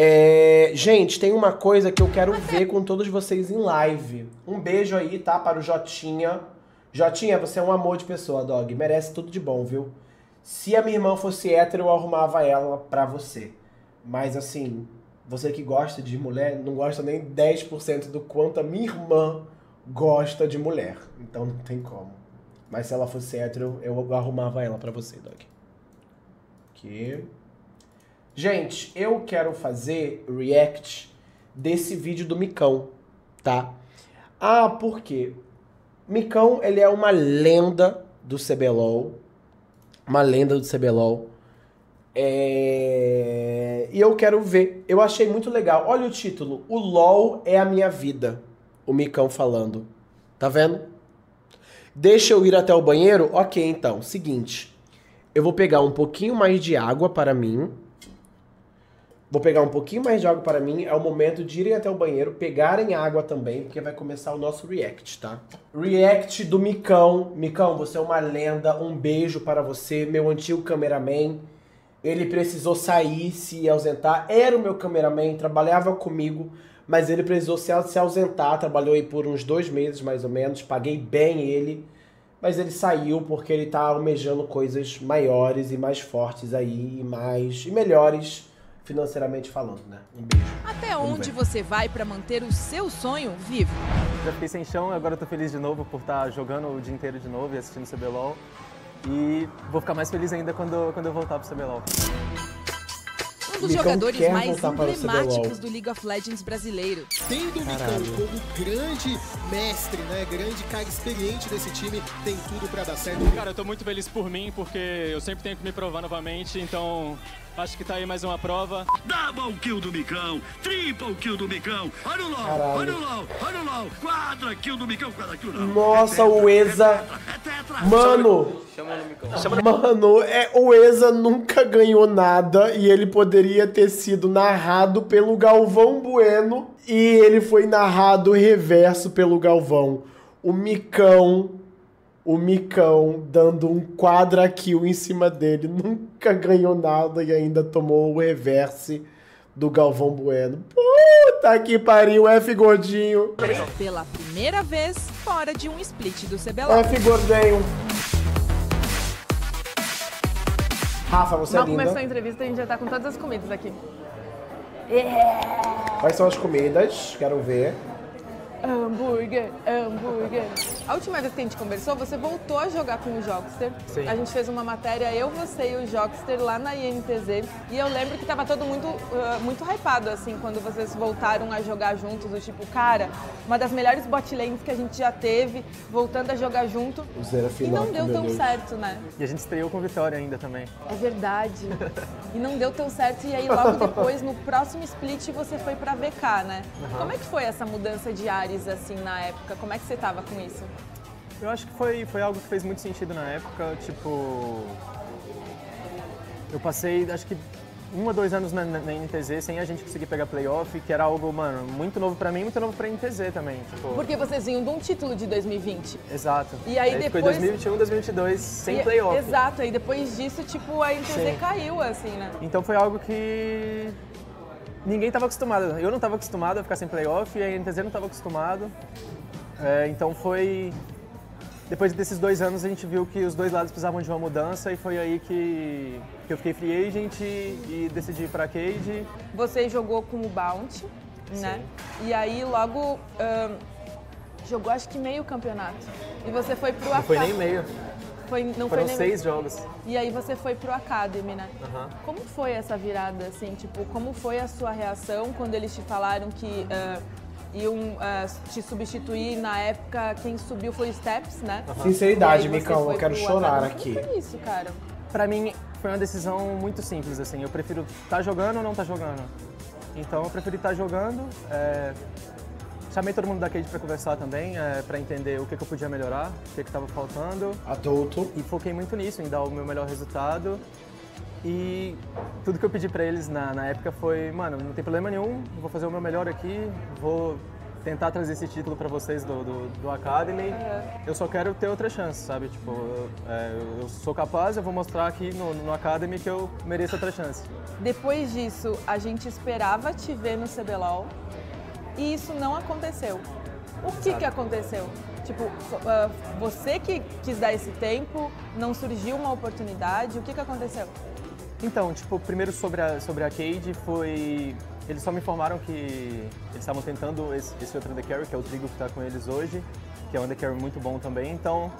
É, gente, tem uma coisa que eu quero ver com todos vocês em live. Um beijo aí, tá? Para o Jotinha. Jotinha, você é um amor de pessoa, dog. Merece tudo de bom, viu? Se a minha irmã fosse hétero, eu arrumava ela pra você. Mas assim, você que gosta de mulher, não gosta nem 10% do quanto a minha irmã gosta de mulher. Então não tem como. Mas se ela fosse hétero, eu arrumava ela pra você, dog. Aqui. Gente, eu quero fazer react desse vídeo do Micão, tá? Ah, por quê? Micão, ele é uma lenda do CBLOL. Uma lenda do CBLOL. É... E eu quero ver. Eu achei muito legal. Olha o título. O LOL é a minha vida. O Micão falando. Tá vendo? Deixa eu ir até o banheiro? Ok, então. Seguinte. Eu vou pegar um pouquinho mais de água para mim. Vou pegar um pouquinho mais de água para mim. É o momento de irem até o banheiro, pegarem água também, porque vai começar o nosso react, tá? React do Micão. Micão, você é uma lenda. Um beijo para você, meu antigo cameraman. Ele precisou sair, se ausentar. Era o meu cameraman, trabalhava comigo, mas ele precisou se ausentar. Trabalhou aí por uns dois meses, mais ou menos. Paguei bem ele. Mas ele saiu porque ele tá almejando coisas maiores e mais fortes aí, e mais e melhores financeiramente falando, né? Um beijo. Até onde você vai para manter o seu sonho vivo? Já fiquei sem chão, agora eu tô feliz de novo por estar jogando o dia inteiro de novo e assistindo o CBLOL. E vou ficar mais feliz ainda quando, quando eu voltar pro CBLOL. Um dos Micão jogadores mais para emblemáticos do League of Legends brasileiro. Tendo o Micão como grande mestre, né, grande cara experiente desse time, tem tudo pra dar certo. Cara, eu tô muito feliz por mim, porque eu sempre tenho que me provar novamente, então acho que tá aí mais uma prova. Double kill do Micão, triple kill do Micão, olha o LOL, olha o LOL, olha o LOL, quadra kill do Micão, quadra kill não. Nossa, É o Eza. é é. Mano, mano, é, o Eza nunca ganhou nada e ele poderia ter sido narrado pelo Galvão Bueno e ele foi narrado reverso pelo Galvão. O Micão, o Micão dando um quadra kill em cima dele, nunca ganhou nada e ainda tomou o reverse do Galvão Bueno. Puta que pariu, F gordinho. Pela primeira vez, fora de um split do CBLOL. F gordinho. Rafa, você Mal é linda. começou a entrevista, a gente já tá com todas as comidas aqui. Quais são as comidas? Quero ver. Hambúrguer, hambúrguer. A última vez que a gente conversou, você voltou a jogar com o Jogster. Sim. A gente fez uma matéria, eu, você e o Jogster, lá na INTZ. E eu lembro que tava todo muito, ah, muito hypado, assim, quando vocês voltaram a jogar juntos. Do tipo, cara, uma das melhores bot lanes que a gente já teve, voltando a jogar junto. O Zera E não deu tão Deus. certo, né? E a gente estreou com vitória ainda também. É verdade. E não deu tão certo. E aí, logo depois, no próximo split, você foi pra VK, né? Como é que foi essa mudança de assim, na época? Como é que você tava com isso? Eu acho que foi, foi algo que fez muito sentido na época, tipo... Eu passei, acho que um ou dois anos na, na, na NTZ sem a gente conseguir pegar playoff, que era algo, mano, muito novo pra mim, muito novo pra NTZ também, tipo... Porque vocês vinham de um título de 2020. Exato. E aí em depois- 2021, 2022, sem E- playoff. Exato, aí depois disso, tipo, a NTZ Sim. caiu, assim, né? Então foi algo que ninguém estava acostumado. Eu não estava acostumado a ficar sem playoff e a NTZ não estava acostumado. É, então foi. Depois desses dois anos a gente viu que os dois lados precisavam de uma mudança e foi aí que, que eu fiquei free agent e decidi ir para Cade. Você jogou com o Bounty, né? E aí logo jogou acho que meio campeonato. E você foi pro Não foi Academy. nem meio, Foi, não foram foi nem seis jogos. E aí você foi pro Academy, né? Aham. Como foi essa virada, assim? Tipo, como foi a sua reação quando eles te falaram que ah, iam ah, te substituir? Na época, quem subiu foi o Steps, né? Sinceridade, E aí você Micão, eu quero chorar Academy. aqui. Como foi isso, cara? Pra mim foi uma decisão muito simples, assim. Eu prefiro estar jogando ou não estar jogando. Então eu preferi estar jogando. é, Chamei todo mundo da Cade pra conversar também, é, para entender o que, que eu podia melhorar, o que estava faltando. Adulto. E foquei muito nisso, em dar o meu melhor resultado. E tudo que eu pedi pra eles na, na época foi, mano, não tem problema nenhum, vou fazer o meu melhor aqui, vou tentar trazer esse título para vocês do, do, do Academy. Eu só quero ter outra chance, sabe? Tipo, eu, é, eu sou capaz, eu vou mostrar aqui no, no Academy que eu mereço outra chance. Depois disso, a gente esperava te ver no CBLOL e isso não aconteceu. O que, que aconteceu? Tipo, uh, você que quis dar esse tempo, não surgiu uma oportunidade, o que, que aconteceu? Então, tipo, primeiro sobre a, sobre a Cade foi... Eles só me informaram que eles estavam tentando esse, esse outro undercarry, que é o Trigo que está com eles hoje, que é um undercarry muito bom também, então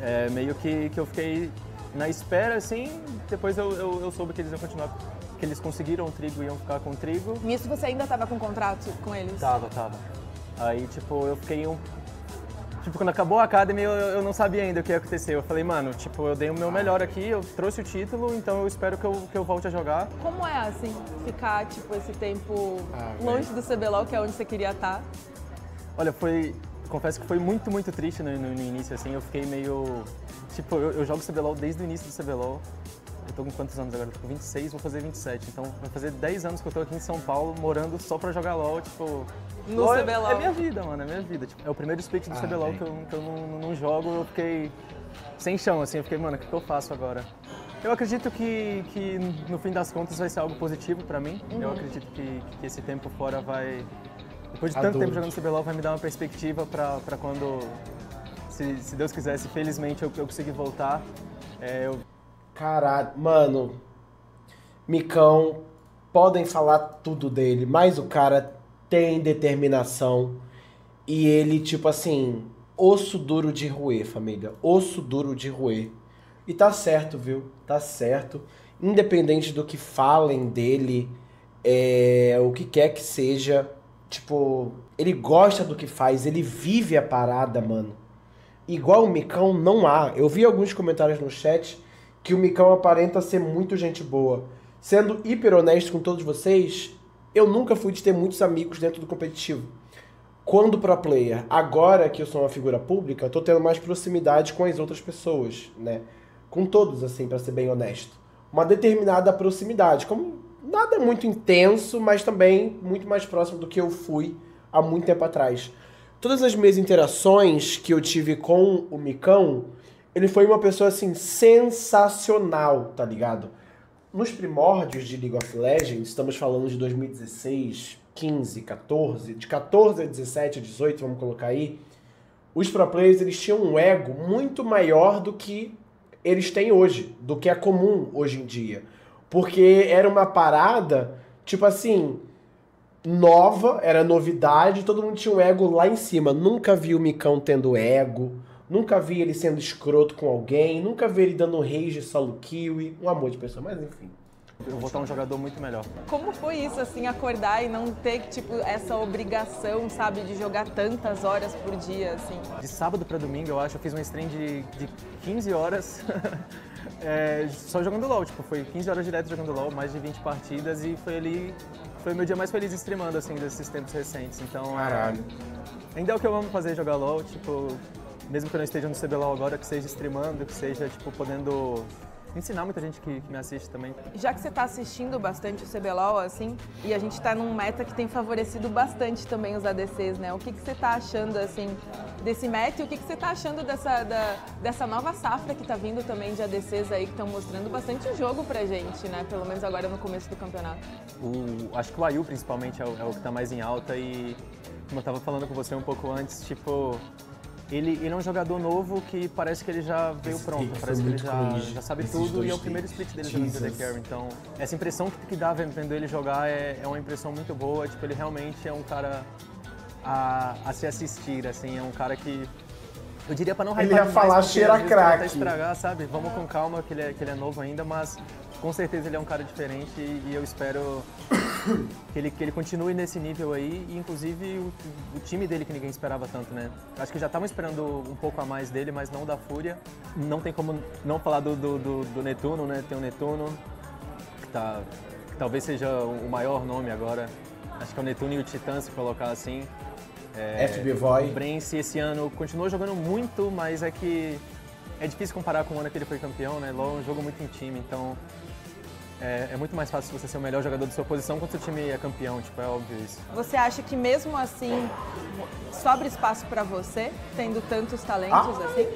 é, meio que, que eu fiquei na espera, assim, depois eu, eu, eu soube que eles iam continuar, que eles conseguiram o Trigo e iam ficar com o Trigo. Nisso você ainda estava com contrato com eles? Tava, tava. Aí, tipo, eu fiquei um... Tipo, quando acabou a Academy, eu, eu não sabia ainda o que ia acontecer. Eu falei, mano, tipo, eu dei o meu melhor aqui, eu trouxe o título, então eu espero que eu, que eu volte a jogar. Como é, assim, ficar, tipo, esse tempo longe do CBLOL, que é onde você queria estar? Olha, foi... Confesso que foi muito, muito triste no, no, no início, assim. Eu fiquei meio... Tipo, eu, eu jogo CBLOL desde o início do CBLOL. Eu tô com quantos anos agora? Eu tô com 26, vou fazer 27. Então vai fazer 10 anos que eu tô aqui em São Paulo, morando só pra jogar LOL, tipo... No LOL é- CBLOL. É minha vida, mano, é minha vida. Tipo, é o primeiro split do CBLOL que eu, que eu não, não jogo, eu fiquei sem chão, assim. Eu fiquei, mano, o que, que eu faço agora? Eu acredito que, que no fim das contas vai ser algo positivo pra mim. Eu acredito que, que esse tempo fora vai... Depois de tanto tempo jogando CBLOL, vai me dar uma perspectiva pra, pra quando... Se, se Deus quiser, se felizmente eu, eu conseguir voltar, é, eu Caralho, mano. Micão, podem falar tudo dele, mas o cara tem determinação. E ele, tipo assim, osso duro de roer, família. Osso duro de roer. E tá certo, viu? Tá certo. Independente do que falem dele, é, o que quer que seja, tipo, ele gosta do que faz, ele vive a parada, mano. Igual o Micão não há. Eu vi alguns comentários no chat que o Micão aparenta ser muito gente boa. Sendo hiper honesto com todos vocês, eu nunca fui de ter muitos amigos dentro do competitivo. Quando pro player, agora que eu sou uma figura pública, eu tô tendo mais proximidade com as outras pessoas, né? Com todos, assim, pra ser bem honesto. Uma determinada proximidade, como nada muito intenso, mas também muito mais próximo do que eu fui há muito tempo atrás. Todas as minhas interações que eu tive com o Micão, ele foi uma pessoa assim sensacional, tá ligado? Nos primórdios de League of Legends, estamos falando de 2016, 15, 14, de 14 a 17, a 18, vamos colocar aí, os pro players eles tinham um ego muito maior do que eles têm hoje, do que é comum hoje em dia. Porque era uma parada, tipo assim, nova, era novidade, todo mundo tinha um ego lá em cima. Nunca vi o Micão tendo ego, nunca vi ele sendo escroto com alguém, nunca vi ele dando rage solo e um amor de pessoa, mas enfim. eu vou estar um jogador muito melhor. Como foi isso, assim, acordar e não ter, tipo, essa obrigação, sabe, de jogar tantas horas por dia, assim? De sábado para domingo, eu acho, eu fiz uma stream de, de 15 horas é, só jogando LOL. Tipo, foi 15 horas direto jogando LOL, mais de 20 partidas e foi ali. Foi o meu dia mais feliz streamando, assim, desses tempos recentes. Então, Caralho. ainda é o que eu amo fazer, jogar LOL. Tipo, mesmo que eu não esteja no CBLOL agora, que seja streamando, que seja, tipo, podendo ensinar muita gente que, que me assiste também. Já que você está assistindo bastante o CBLOL, assim, e a gente está num meta que tem favorecido bastante também os ADCs, né? O que, que você está achando, assim, desse meta e o que, que você está achando dessa, da- dessa nova safra que está vindo também de ADCs aí, que estão mostrando bastante jogo pra gente, né? Pelo menos agora no começo do campeonato. O, acho que o Ayu, principalmente, é o, é o que está mais em alta e, como eu estava falando com você um pouco antes, tipo, ele, ele é um jogador novo que parece que ele já veio Esse pronto, parece que ele já, já sabe esses tudo e é o primeiro split dele jogando Jesus. TD Carry. Então, essa impressão que, que dá vendo ele jogar é, é uma impressão muito boa. Tipo, ele realmente é um cara a, a se assistir, assim, é um cara que. Eu diria pra não Ele ia falar cheira craque. estragar, sabe? Vamos com calma, que ele, é, que ele é novo ainda, mas com certeza ele é um cara diferente e, e eu espero que ele, que ele continue nesse nível aí, e inclusive o, o time dele que ninguém esperava tanto, né? Acho que já estavam esperando um pouco a mais dele, mas não da Fúria. Não tem como não falar do, do, do- do Netuno, né? Tem o Netuno, que, tá, que talvez seja o maior nome agora. Acho que é o Netuno e o Titã, se colocar assim. É, FB Voy. O Brence esse ano continuou jogando muito, mas é que é difícil comparar com o ano que ele foi campeão, né? LoL é um jogo muito em time, então é, é muito mais fácil você ser o melhor jogador da sua posição quando seu time é campeão, tipo, é óbvio isso. Você acha que mesmo assim sobra espaço pra você, tendo tantos talentos assim?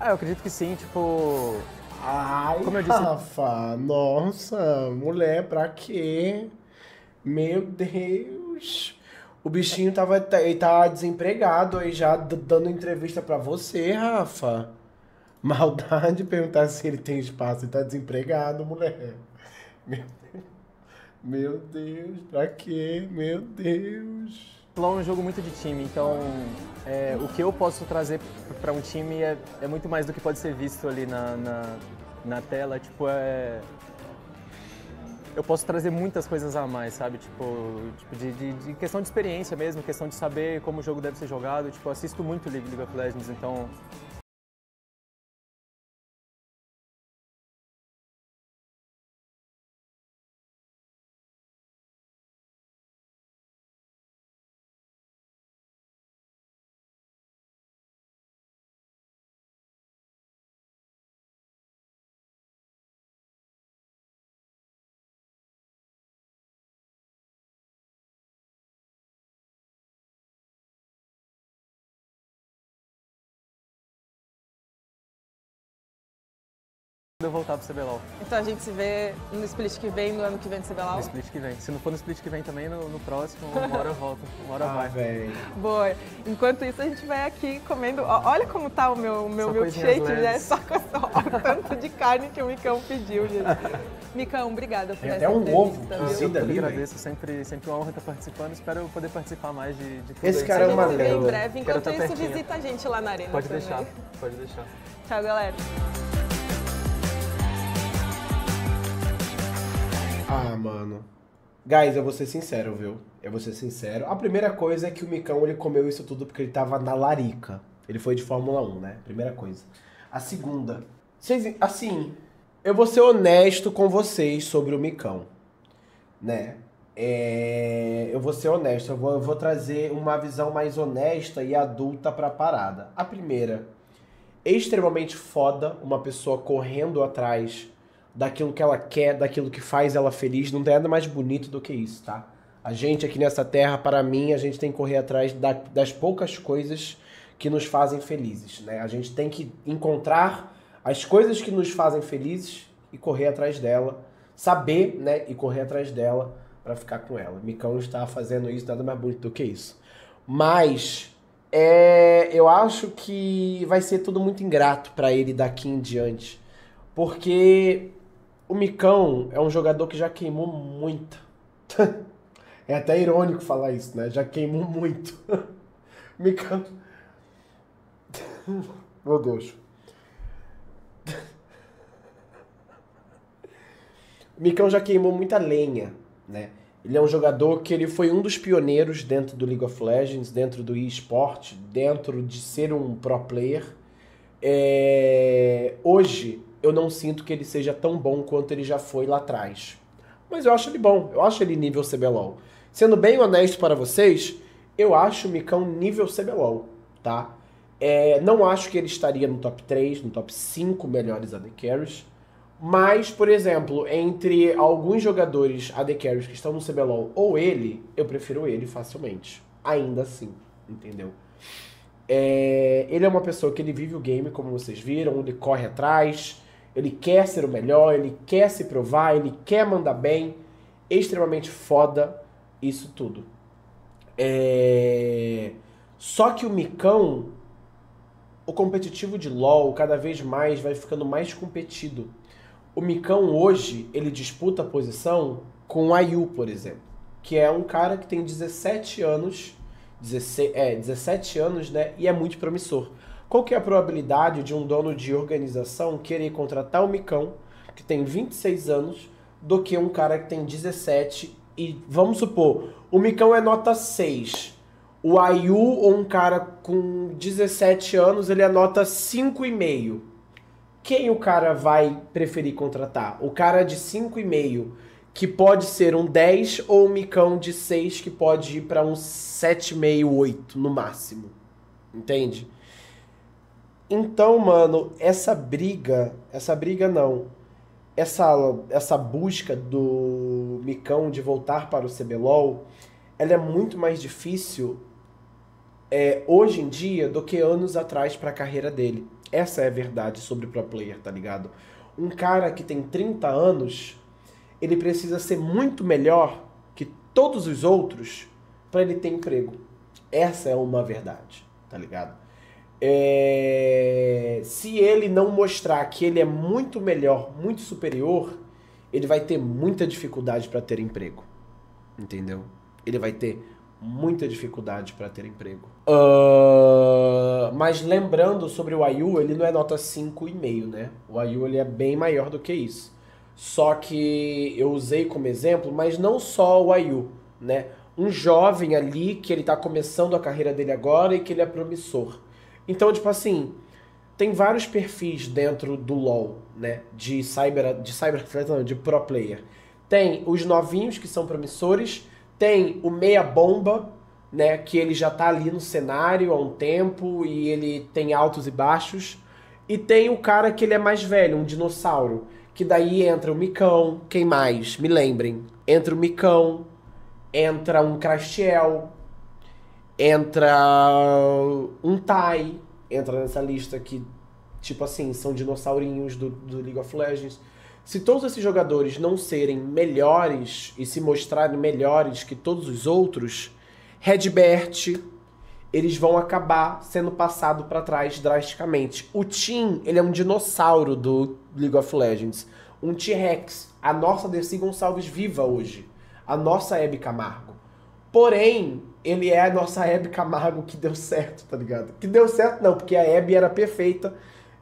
Ah, eu acredito que sim, tipo, Ai, Como eu disse- Rafa, nossa, mulher, pra quê? Meu Deus. O bichinho tava, ele tava desempregado aí já dando entrevista pra você, Rafa. Maldade perguntar se ele tem espaço, ele tá desempregado, mulher. Meu Deus, pra quê? Meu Deus. LoL é um jogo muito de time, então é, o que eu posso trazer para um time é, é muito mais do que pode ser visto ali na, na, na tela. Tipo, é. Eu posso trazer muitas coisas a mais, sabe? Tipo, tipo de, de- de questão de experiência mesmo, questão de saber como o jogo deve ser jogado. Tipo, assisto muito League of Legends, então eu voltar pro CBLOL. Então a gente se vê no split que vem, no ano que vem do CBLOL? No split que vem. Se não for no split que vem também, no, no próximo, uma hora eu volto, uma hora Ah, vai. Boa. Enquanto isso, a gente vai aqui comendo. ó, olha como tá o meu, meu Só milkshake, né? Só com só o tanto de carne que o Micão pediu, gente. Micão, obrigada por Tem essa até um ovo cozido. Eu ali, velho. agradeço, sempre, sempre uma honra estar participando. Espero poder participar mais de, de tudo Esse cara é A gente uma vê em lenda. breve. Enquanto isso, pertinho. visita a gente lá na arena Pode também. deixar, pode deixar. Tchau, galera. Ah, mano. Guys, eu vou ser sincero, viu? Eu vou ser sincero. A primeira coisa é que o Micão ele comeu isso tudo porque ele tava na larica. Ele foi de Fórmula 1, né? Primeira coisa. A segunda. Vocês, assim, eu vou ser honesto com vocês sobre o Micão. Né? É, eu vou ser honesto. Eu vou, eu vou trazer uma visão mais honesta e adulta pra parada. A primeira. Extremamente foda uma pessoa correndo atrás daquilo que ela quer, daquilo que faz ela feliz. Não tem nada mais bonito do que isso, tá? A gente aqui nessa terra, para mim, a gente tem que correr atrás da- das poucas coisas que nos fazem felizes, né? A gente tem que encontrar as coisas que nos fazem felizes e correr atrás dela, saber, né, e correr atrás dela para ficar com ela. Micão está fazendo isso, nada mais bonito do que isso. Mas é, eu acho que vai ser tudo muito ingrato para ele daqui em diante, porque o Micão é um jogador que já queimou muita. é até irônico falar isso, né? Já queimou muito. Micão. Meu Deus. O Micão já queimou muita lenha, né? Ele é um jogador que ele foi um dos pioneiros dentro do League of Legends, dentro do eSport, dentro de ser um pro player. É, Hoje eu não sinto que ele seja tão bom quanto ele já foi lá atrás. Mas eu acho ele bom, eu acho ele nível CBLOL. Sendo bem honesto para vocês, eu acho o Micão nível CBLOL, tá? É, não acho que ele estaria no top 3, no top 5 melhores AD Carries. Mas, por exemplo, entre alguns jogadores AD Carries que estão no CBLOL ou ele, eu prefiro ele facilmente. Ainda assim, entendeu? É, ele é uma pessoa que ele vive o game, como vocês viram, ele corre atrás, ele quer ser o melhor, ele quer se provar, ele quer mandar bem, extremamente foda, isso tudo. É, Só que o Micão, o competitivo de LoL, cada vez mais vai ficando mais competido. O Micão hoje, ele disputa a posição com o Ayu, por exemplo, que é um cara que tem 17 anos, 16, é, 17 anos, né, e é muito promissor. Qual que é a probabilidade de um dono de organização querer contratar o Micão, que tem 26 anos, do que um cara que tem 17 e, vamos supor, o Micão é nota 6, o Ayu ou um cara com 17 anos, ele é nota 5,5 quem o cara vai preferir contratar? O cara de 5,5 que pode ser um 10 ou o micão de 6 que pode ir para um 7,5, 8 no máximo. Entende? Então, mano, essa briga, essa briga não. essa, essa busca do Micão de voltar para o CBLOL, ela é muito mais difícil é, hoje em dia do que anos atrás para a carreira dele. Essa é a verdade sobre pro player, tá ligado? Um cara que tem 30 anos, ele precisa ser muito melhor que todos os outros para ele ter emprego. Essa é uma verdade, tá ligado? É... Se ele não mostrar que ele é muito melhor, muito superior, ele vai ter muita dificuldade para ter emprego. Entendeu? Ele vai ter muita dificuldade para ter emprego. Uh, mas lembrando sobre o Ayu, ele não é nota 5,5, né? O Ayu ele é bem maior do que isso. Só que eu usei como exemplo, mas não só o Ayu, né? Um jovem ali que ele tá começando a carreira dele agora e que ele é promissor. Então, tipo assim, tem vários perfis dentro do LoL, né? De cyber, de cyber não, de pro player. Tem os novinhos que são promissores, tem o meia bomba, né, que ele já tá ali no cenário há um tempo e ele tem altos e baixos. E tem o cara que ele é mais velho, um dinossauro, que daí entra o Micão, quem mais? Me lembrem. Entra o Micão, entra um Crastiel, entra um Tai, entra nessa lista que, tipo assim, são dinossaurinhos do, do League of Legends. Se todos esses jogadores não serem melhores e se mostrarem melhores que todos os outros, Redbert, eles vão acabar sendo passado para trás drasticamente. O Tim, ele é um dinossauro do League of Legends, um T-Rex, a nossa Dercy Gonçalves viva hoje, a nossa Hebe Camargo. Porém, ele é a nossa Hebe Camargo que deu certo, tá ligado? Que deu certo não, porque a Hebe era perfeita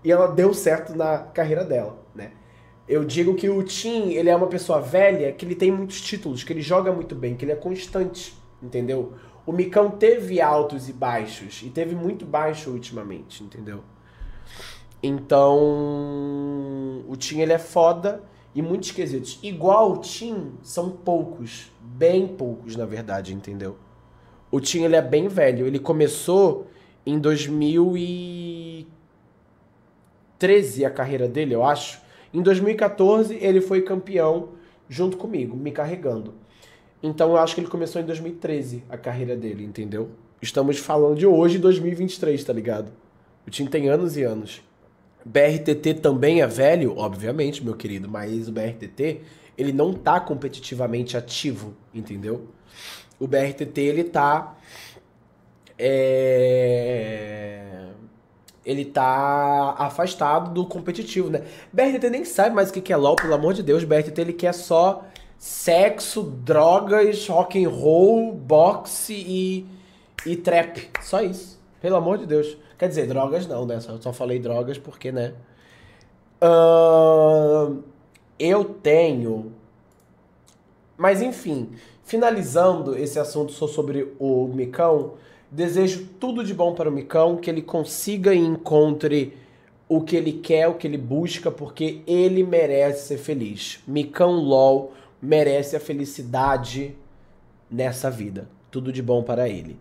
e ela deu certo na carreira dela, né? Eu digo que o Tim, ele é uma pessoa velha, que ele tem muitos títulos, que ele joga muito bem, que ele é constante, entendeu? O Micão teve altos e baixos, e teve muito baixo ultimamente, entendeu? Então, o Tim, ele é foda e muitos quesitos. Igual o Tim, são poucos, bem poucos, na verdade, entendeu? O Tim, ele é bem velho, ele começou em 2013 a carreira dele, eu acho. Em 2014, ele foi campeão junto comigo, me carregando. Então eu acho que ele começou em 2013 a carreira dele, entendeu? Estamos falando de hoje, 2023, tá ligado? O time tem anos e anos. BRTT também é velho, obviamente, meu querido, mas o BRTT, ele não tá competitivamente ativo, entendeu? O BRTT, ele tá. É ele tá afastado do competitivo, né? BRTT nem sabe mais o que é LoL, pelo amor de Deus. BRTT ele quer só sexo, drogas, rock and roll, boxe e, e trap. Só isso. Pelo amor de Deus. Quer dizer, drogas não, né? Só, só falei drogas porque, né? Uh, eu tenho. Mas enfim, finalizando esse assunto sobre o Micão. Desejo tudo de bom para o Micão, que ele consiga e encontre o que ele quer, o que ele busca, porque ele merece ser feliz. Micão LOL merece a felicidade nessa vida. Tudo de bom para ele.